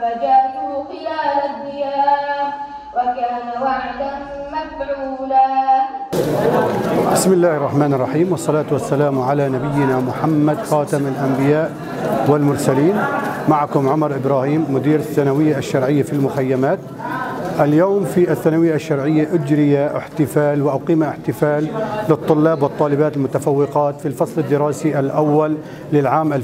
فجاءته خلال الديار وكان وعدا مفعولا. بسم الله الرحمن الرحيم والصلاة والسلام على نبينا محمد خاتم الأنبياء والمرسلين. معكم عمر إبراهيم مدير الثانوية الشرعية في المخيمات. اليوم في الثانوية الشرعية أجري احتفال وأقيم احتفال للطلاب والطالبات المتفوقات في الفصل الدراسي الأول للعام 2023-2024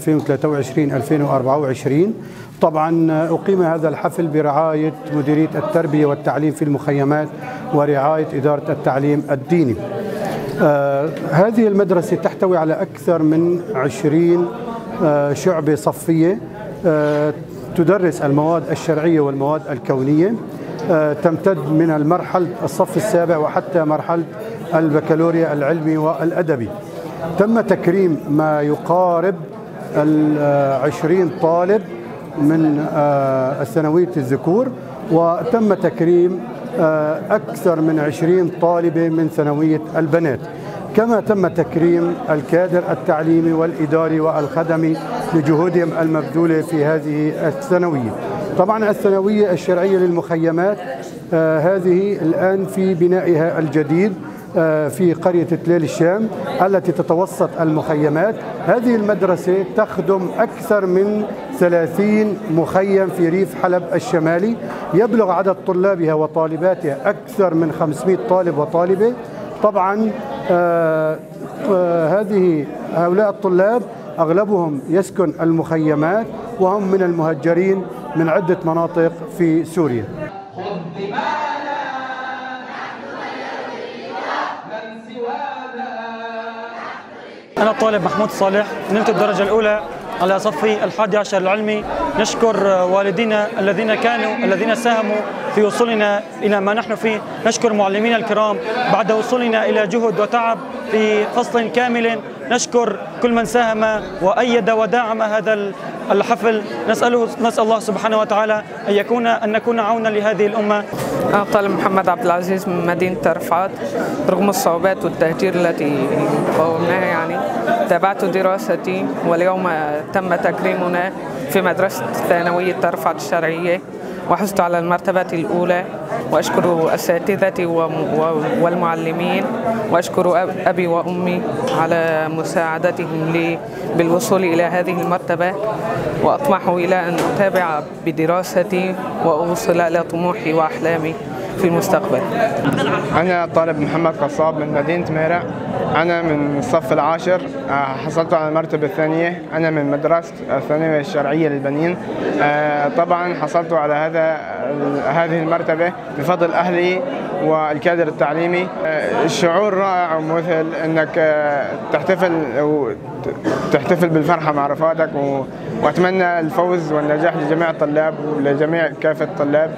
طبعا أقيم هذا الحفل برعاية مديرية التربية والتعليم في المخيمات ورعاية إدارة التعليم الديني. آه هذه المدرسة تحتوي على أكثر من 20 آه شعبة صفية آه تدرس المواد الشرعية والمواد الكونية. تمتد من المرحلة الصف السابع وحتى مرحلة البكالوريا العلمي والأدبي. تم تكريم ما يقارب العشرين طالب من آه الثانوية الذكور وتم تكريم آه أكثر من عشرين طالبة من ثانوية البنات. كما تم تكريم الكادر التعليمي والإداري والخدمي لجهودهم المبذولة في هذه الثانوية طبعا الثانوية الشرعية للمخيمات آه هذه الآن في بنائها الجديد آه في قرية تليل الشام التي تتوسط المخيمات. هذه المدرسة تخدم أكثر من 30 مخيم في ريف حلب الشمالي. يبلغ عدد طلابها وطالباتها أكثر من 500 طالب وطالبة. طبعا آه آه هذه هؤلاء الطلاب أغلبهم يسكن المخيمات وهم من المهجرين من عدة مناطق في سوريا. أنا الطالب محمود صالح نلت الدرجة الأولى على صفي الحادي عشر العلمي. نشكر والدينا الذين كانوا الذين ساهموا في وصولنا إلى ما نحن فيه. نشكر معلمينا الكرام بعد وصولنا إلى جهد وتعب في فصل كامل نشكر كل من ساهم وأيد ودعم هذا الحفل. نسأله نسأل الله سبحانه وتعالى أن يكون أن نكون عونا لهذه الأمة. أنا طالب محمد عبد العزيز من مدينة رفعت رغم الصعوبات والتهجير التي قاومناها يعني تابعت دراستي واليوم تم تكريمنا في مدرسة ثانوية رفعت الشرعية وحزت على المرتبة الأولى. وأشكر أساتذتي والمعلمين وأشكر أبي وأمي على مساعدتهم لي بالوصول إلى هذه المرتبة وأطمح إلى أن أتابع بدراستي وأوصل إلى طموحي وأحلامي. في المستقبل. أنا طالب محمد قصاب من مدينة ميرع أنا من الصف العاشر. حصلت على المرتبة الثانية. أنا من مدرسة الثانوية الشرعية للبنين. طبعا حصلت على هذا هذه المرتبة بفضل أهلي والكادر التعليمي. الشعور رائع ومذهل أنك تحتفل تحتفل بالفرحة مع رفاقك وأتمنى الفوز والنجاح لجميع الطلاب ولجميع كافة الطلاب.